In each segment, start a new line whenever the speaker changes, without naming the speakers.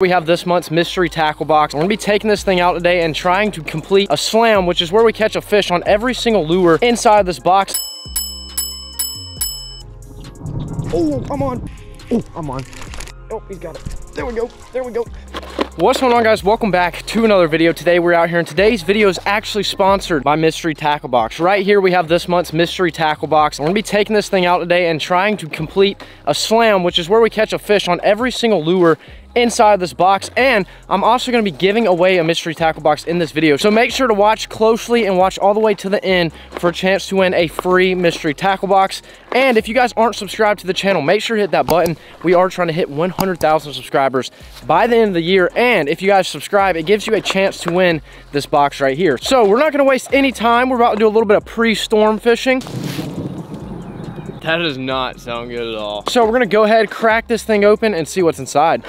We have this month's mystery tackle box. We're gonna be taking this thing out today and trying to complete a slam, which is where we catch a fish on every single lure inside this box. Oh, I'm on. Oh, I'm on. Oh, he's got it. There we go, there we go. What's going on guys? Welcome back to another video. Today we're out here and today's video is actually sponsored by Mystery Tackle Box. Right here we have this month's Mystery Tackle Box. We're gonna be taking this thing out today and trying to complete a slam, which is where we catch a fish on every single lure inside this box and I'm also going to be giving away a mystery tackle box in this video. So make sure to watch closely and watch all the way to the end for a chance to win a free mystery tackle box. And if you guys aren't subscribed to the channel make sure to hit that button. We are trying to hit 100,000 subscribers by the end of the year and if you guys subscribe it gives you a chance to win this box right here. So we're not going to waste any time. We're about to do a little bit of pre-storm fishing.
That does not sound good at all.
So we're gonna go ahead, crack this thing open and see what's inside.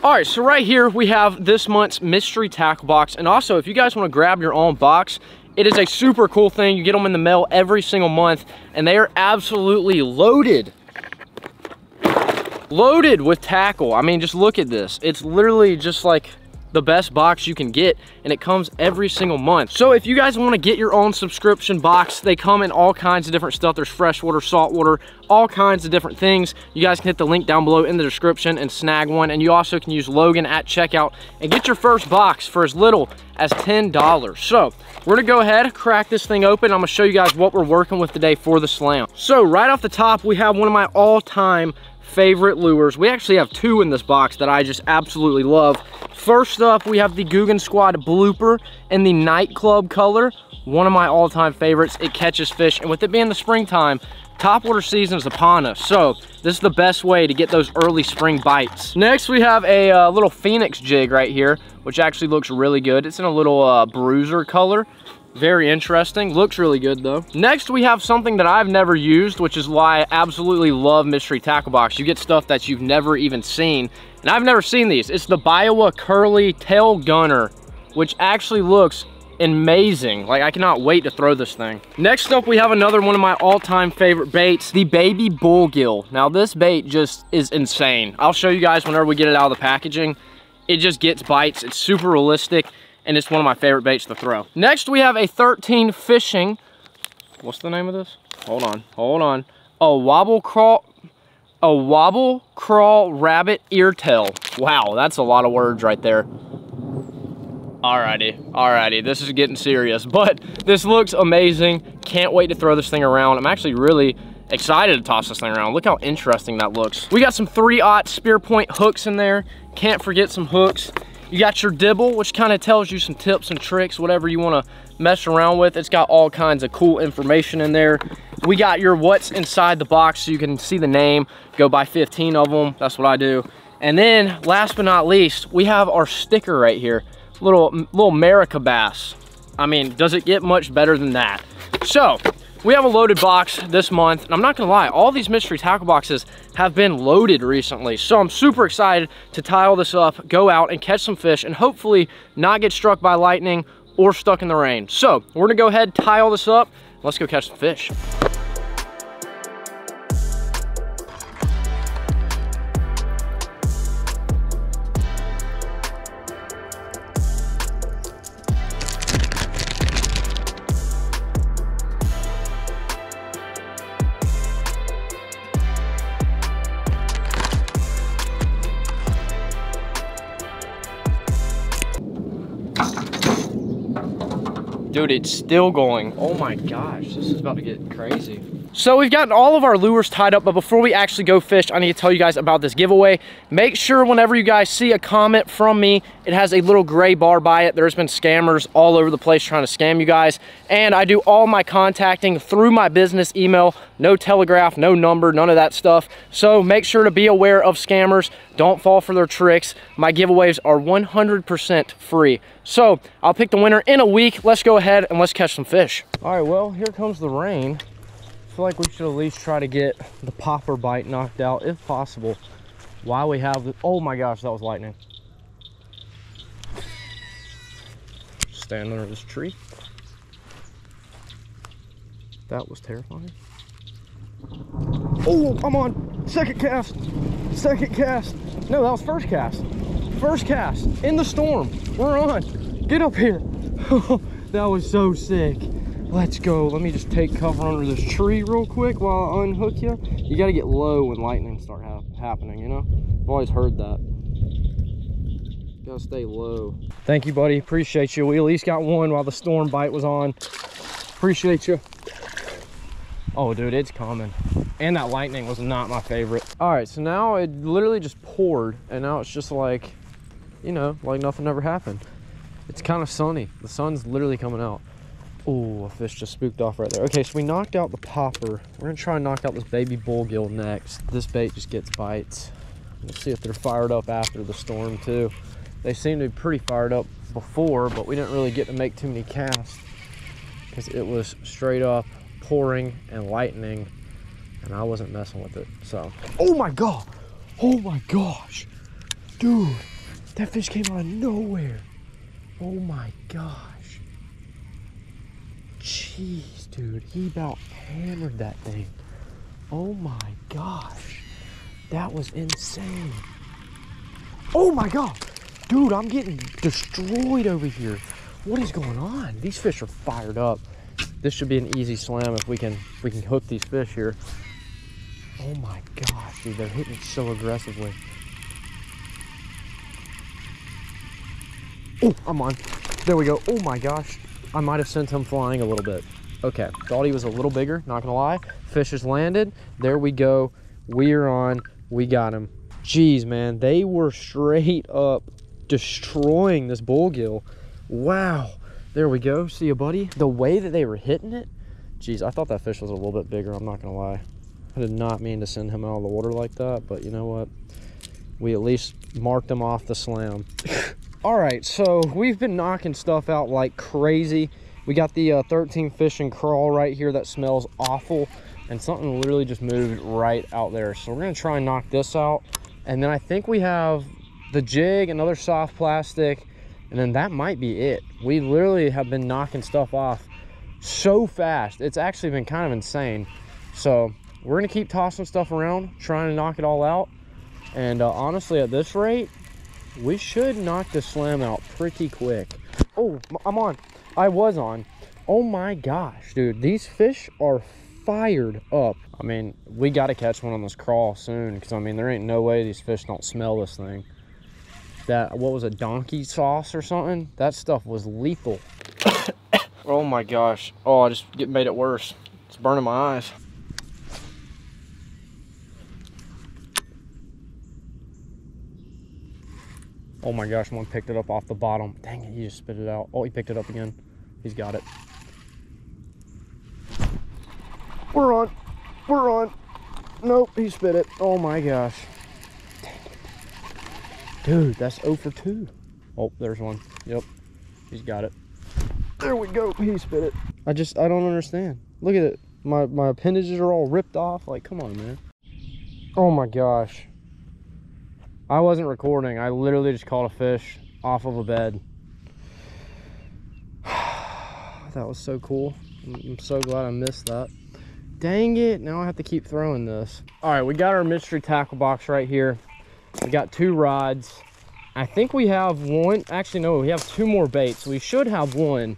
All right, so right here we have this month's mystery tackle box. And also, if you guys wanna grab your own box, it is a super cool thing. You get them in the mail every single month and they are absolutely loaded. Loaded with tackle. I mean, just look at this. It's literally just like the best box you can get and it comes every single month. So if you guys want to get your own subscription box they come in all kinds of different stuff. There's freshwater saltwater all kinds of different things. You guys can hit the link down below in the description and snag one. And you also can use logan at checkout and get your first box for as little as ten dollars. So we're gonna go ahead and crack this thing open. I'm gonna show you guys what we're working with today for the slam. So right off the top we have one of my all-time favorite lures. We actually have two in this box that I just absolutely love. First up, we have the Googan Squad Blooper in the nightclub color. One of my all-time favorites. It catches fish, and with it being the springtime, topwater season is upon us. So this is the best way to get those early spring bites. Next, we have a uh, little Phoenix jig right here, which actually looks really good. It's in a little uh, bruiser color. Very interesting. Looks really good though. Next, we have something that I've never used, which is why I absolutely love Mystery Tackle Box. You get stuff that you've never even seen. And I've never seen these. It's the Biwaa Curly Tail Gunner, which actually looks amazing. Like, I cannot wait to throw this thing. Next up, we have another one of my all-time favorite baits, the Baby Bullgill. Now, this bait just is insane. I'll show you guys whenever we get it out of the packaging. It just gets bites. It's super realistic and it's one of my favorite baits to throw. Next, we have a 13 fishing. What's the name of this? Hold on, hold on. A wobble crawl, a wobble crawl rabbit ear tail. Wow, that's a lot of words right there. Alrighty, alrighty, this is getting serious, but this looks amazing. Can't wait to throw this thing around. I'm actually really excited to toss this thing around. Look how interesting that looks. We got some 3-aught spear point hooks in there. Can't forget some hooks. You got your dibble, which kind of tells you some tips and tricks, whatever you want to mess around with. It's got all kinds of cool information in there. We got your what's inside the box so you can see the name. Go buy 15 of them. That's what I do. And then last but not least, we have our sticker right here. Little, little America bass. I mean, does it get much better than that? So, we have a loaded box this month, and I'm not gonna lie, all these mystery tackle boxes have been loaded recently. So I'm super excited to tie all this up, go out and catch some fish, and hopefully not get struck by lightning or stuck in the rain. So we're gonna go ahead, tie all this up, let's go catch some fish. Dude, it's still going. Oh my gosh, this is about to get crazy. So we've gotten all of our lures tied up, but before we actually go fish, I need to tell you guys about this giveaway. Make sure whenever you guys see a comment from me, it has a little gray bar by it. There's been scammers all over the place trying to scam you guys. And I do all my contacting through my business email, no telegraph, no number, none of that stuff. So make sure to be aware of scammers. Don't fall for their tricks. My giveaways are 100% free. So I'll pick the winner in a week. Let's go ahead and let's catch some fish. All right, well, here comes the rain feel like we should at least try to get the popper bite knocked out if possible while we have the oh my gosh that was lightning stand under this tree that was terrifying oh i'm on second cast second cast no that was first cast first cast in the storm. We're on. Get up here. that was so sick. Let's go. Let me just take cover under this tree real quick while I unhook you. You got to get low when lightning start ha happening, you know? I've always heard that. Gotta stay low. Thank you, buddy. Appreciate you. We at least got one while the storm bite was on. Appreciate you. Oh, dude, it's coming. And that lightning was not my favorite. All right, so now it literally just poured, and now it's just like, you know, like nothing ever happened. It's kind of sunny. The sun's literally coming out. Oh, a fish just spooked off right there. Okay, so we knocked out the popper. We're gonna try and knock out this baby bullgill next. This bait just gets bites. Let's see if they're fired up after the storm too. They seem to be pretty fired up before, but we didn't really get to make too many casts because it was straight up pouring and lightning and I wasn't messing with it. So, oh my God. Oh my gosh. Dude, that fish came out of nowhere. Oh my gosh. Jeez, dude, he about hammered that thing. Oh my gosh. That was insane. Oh my God. Dude, I'm getting destroyed over here. What is going on? These fish are fired up. This should be an easy slam if we can if we can hook these fish here. Oh my gosh, dude, they're hitting so aggressively. Oh, I'm on. There we go. Oh my gosh. I might have sent him flying a little bit. Okay, thought he was a little bigger, not gonna lie. Fish has landed. There we go. We're on. We got him. Jeez, man, they were straight up destroying this bullgill. Wow. There we go. See you, buddy. The way that they were hitting it, jeez, I thought that fish was a little bit bigger. I'm not gonna lie. I did not mean to send him out of the water like that, but you know what? We at least marked him off the slam. All right, so we've been knocking stuff out like crazy. We got the uh, 13 fish and crawl right here that smells awful, and something literally just moved right out there. So we're gonna try and knock this out. And then I think we have the jig, another soft plastic, and then that might be it. We literally have been knocking stuff off so fast. It's actually been kind of insane. So we're gonna keep tossing stuff around, trying to knock it all out. And uh, honestly, at this rate, we should knock the slam out pretty quick. Oh, I'm on. I was on. Oh my gosh, dude. These fish are fired up. I mean, we got to catch one on this crawl soon because, I mean, there ain't no way these fish don't smell this thing. That, what was a donkey sauce or something? That stuff was lethal. oh my gosh. Oh, I just made it worse. It's burning my eyes. Oh my gosh, one picked it up off the bottom. Dang it, he just spit it out. Oh, he picked it up again. He's got it. We're on. We're on. Nope, he spit it. Oh my gosh. Dang it. Dude, that's 0 for 2. Oh, there's one. Yep. He's got it. There we go. He spit it. I just, I don't understand. Look at it. My, my appendages are all ripped off. Like, come on, man. Oh my gosh. I wasn't recording. I literally just caught a fish off of a bed. that was so cool. I'm so glad I missed that. Dang it, now I have to keep throwing this. All right, we got our mystery tackle box right here. We got two rods. I think we have one, actually no, we have two more baits. We should have one,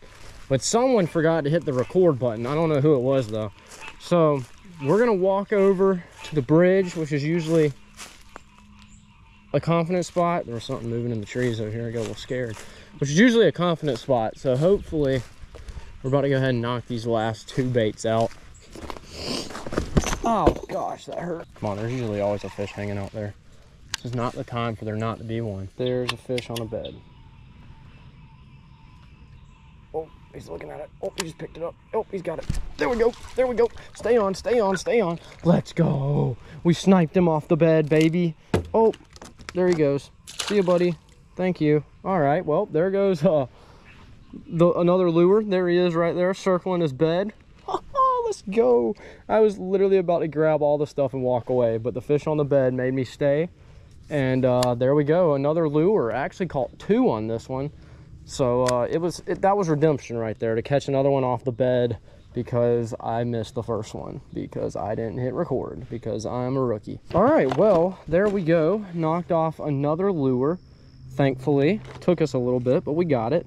but someone forgot to hit the record button. I don't know who it was though. So we're gonna walk over to the bridge, which is usually a confident spot. There was something moving in the trees over here. I got a little scared, which is usually a confident spot. So hopefully we're about to go ahead and knock these last two baits out. Oh gosh, that hurt. Come on, there's usually always a fish hanging out there. This is not the time for there not to be one. There's a fish on a bed. Oh, he's looking at it. Oh, he just picked it up. Oh, he's got it. There we go. There we go. Stay on, stay on, stay on. Let's go. We sniped him off the bed, baby. Oh, there he goes. See you, buddy. Thank you. All right, well, there goes uh, the another lure. There he is right there, circling his bed. Let's go. I was literally about to grab all the stuff and walk away, but the fish on the bed made me stay. And uh, there we go, another lure. I actually caught two on this one. So uh, it was it, that was redemption right there to catch another one off the bed because I missed the first one because I didn't hit record because I'm a rookie. All right, well, there we go. Knocked off another lure. thankfully. Took us a little bit, but we got it.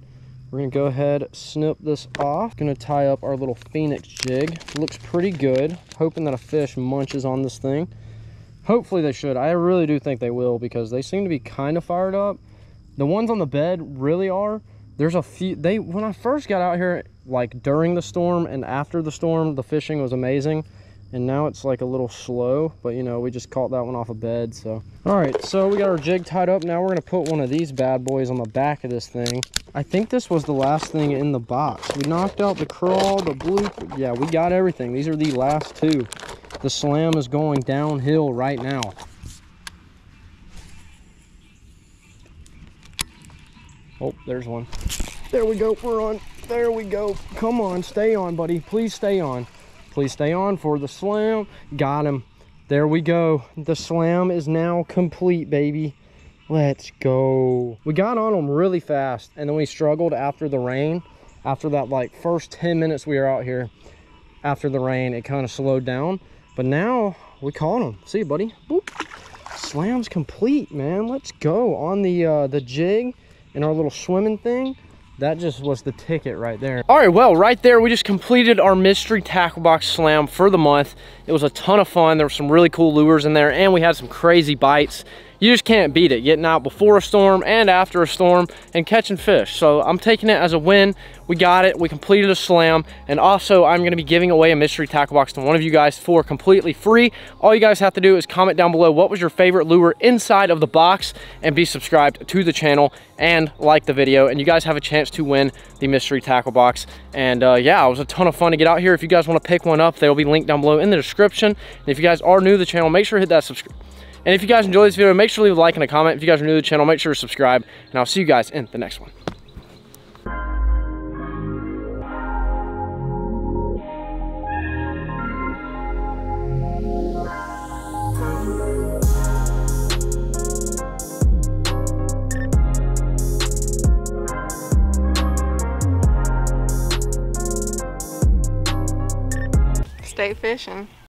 We're gonna go ahead, snip this off. Gonna tie up our little Phoenix jig. Looks pretty good. Hoping that a fish munches on this thing. Hopefully they should. I really do think they will because they seem to be kind of fired up. The ones on the bed really are. There's a few, they, when I first got out here, like during the storm and after the storm, the fishing was amazing. And now it's like a little slow, but you know, we just caught that one off a bed, so. All right, so we got our jig tied up. Now we're gonna put one of these bad boys on the back of this thing. I think this was the last thing in the box. We knocked out the crawl, the blue, yeah, we got everything. These are the last two. The slam is going downhill right now. Oh, there's one. There we go, we're on. There we go. Come on, stay on, buddy. Please stay on. Please stay on for the slam. Got him. There we go. The slam is now complete, baby. Let's go. We got on them really fast, and then we struggled after the rain. After that, like, first 10 minutes we were out here, after the rain, it kind of slowed down. But now, we caught them. See you, buddy. Boop. Slam's complete, man. Let's go. On the, uh, the jig and our little swimming thing, that just was the ticket right there. All right, well, right there, we just completed our mystery tackle box slam for the month. It was a ton of fun. There were some really cool lures in there, and we had some crazy bites you just can't beat it getting out before a storm and after a storm and catching fish. So i'm taking it as a win. We got it. We completed a slam. And also i'm going to be giving away a mystery tackle box to one of you guys for completely free. All you guys have to do is comment down below what was your favorite lure inside of the box and be subscribed to the channel and like the video. And you guys have a chance to win the mystery tackle box. And uh, yeah it was a ton of fun to get out here. If you guys want to pick one up they'll be linked down below in the description. And if you guys are new to the channel make sure to hit that subscribe and if you guys enjoy this video, make sure to leave a like and a comment. If you guys are new to the channel, make sure to subscribe. And I'll see you guys in the next one.
Stay fishing.